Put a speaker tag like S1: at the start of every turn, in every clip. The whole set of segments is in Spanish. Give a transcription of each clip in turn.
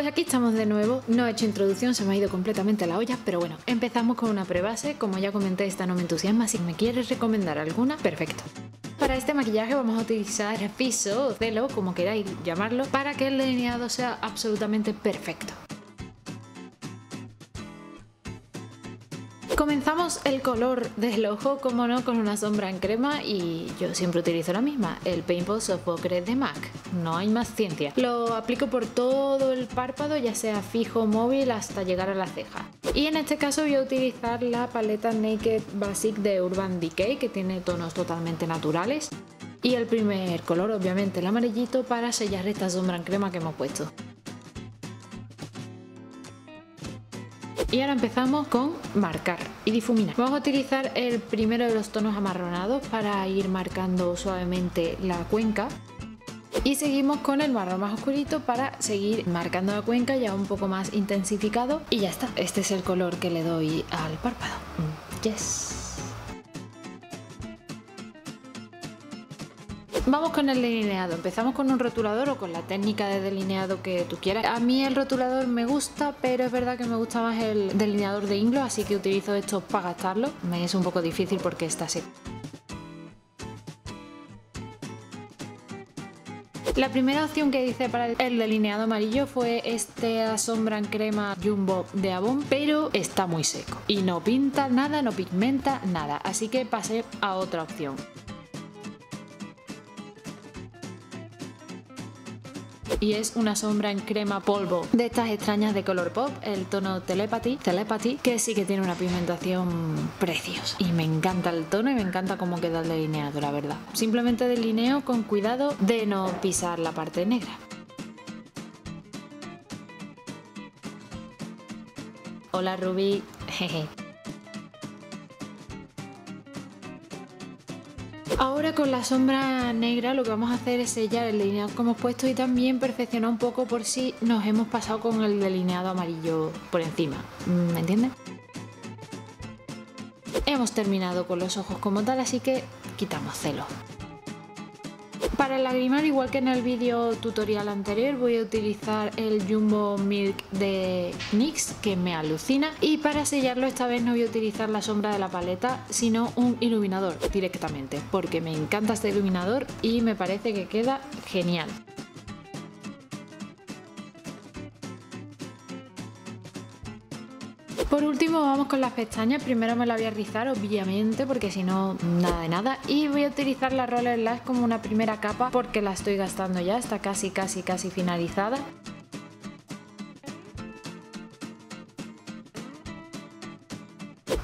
S1: Pues aquí estamos de nuevo, no he hecho introducción, se me ha ido completamente la olla, pero bueno, empezamos con una prebase, como ya comenté esta no me entusiasma, si me quieres recomendar alguna, perfecto. Para este maquillaje vamos a utilizar piso o celo, como queráis llamarlo, para que el delineado sea absolutamente perfecto. Comenzamos el color del ojo, como no, con una sombra en crema y yo siempre utilizo la misma, el Paintball Soft Ochre de MAC. No hay más ciencia. Lo aplico por todo el párpado, ya sea fijo o móvil, hasta llegar a la ceja. Y en este caso voy a utilizar la paleta Naked Basic de Urban Decay, que tiene tonos totalmente naturales. Y el primer color, obviamente el amarillito, para sellar esta sombra en crema que hemos puesto. Y ahora empezamos con marcar y difuminar. Vamos a utilizar el primero de los tonos amarronados para ir marcando suavemente la cuenca. Y seguimos con el marrón más oscurito para seguir marcando la cuenca ya un poco más intensificado. Y ya está, este es el color que le doy al párpado. Yes. Vamos con el delineado. Empezamos con un rotulador o con la técnica de delineado que tú quieras. A mí el rotulador me gusta, pero es verdad que me gusta más el delineador de Inglo, así que utilizo esto para gastarlo. Me es un poco difícil porque está así. La primera opción que hice para el delineado amarillo fue este sombra en crema Jumbo de Avon, pero está muy seco y no pinta nada, no pigmenta nada, así que pasé a otra opción. Y es una sombra en crema polvo de estas extrañas de color pop, el tono Telepathy, Telepathy, que sí que tiene una pigmentación preciosa. Y me encanta el tono y me encanta cómo queda el delineado, la verdad. Simplemente delineo con cuidado de no pisar la parte negra. Hola Ruby, jeje. Ahora con la sombra negra lo que vamos a hacer es sellar el delineado hemos puesto y también perfeccionar un poco por si nos hemos pasado con el delineado amarillo por encima. ¿Me entiendes? Hemos terminado con los ojos como tal, así que quitamos celo. Para el lagrimar, igual que en el vídeo tutorial anterior, voy a utilizar el Jumbo Milk de NYX, que me alucina. Y para sellarlo esta vez no voy a utilizar la sombra de la paleta, sino un iluminador directamente, porque me encanta este iluminador y me parece que queda genial. Por último vamos con las pestañas, primero me la voy a rizar obviamente porque si no nada de nada. Y voy a utilizar la Roller Lash como una primera capa porque la estoy gastando ya, está casi casi casi finalizada.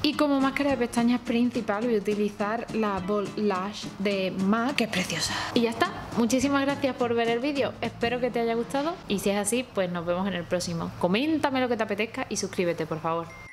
S1: Y como máscara de pestañas principal voy a utilizar la Ball Lash de MAC, que es preciosa. Y ya está, muchísimas gracias por ver el vídeo, espero que te haya gustado y si es así, pues nos vemos en el próximo. Coméntame lo que te apetezca y suscríbete por favor.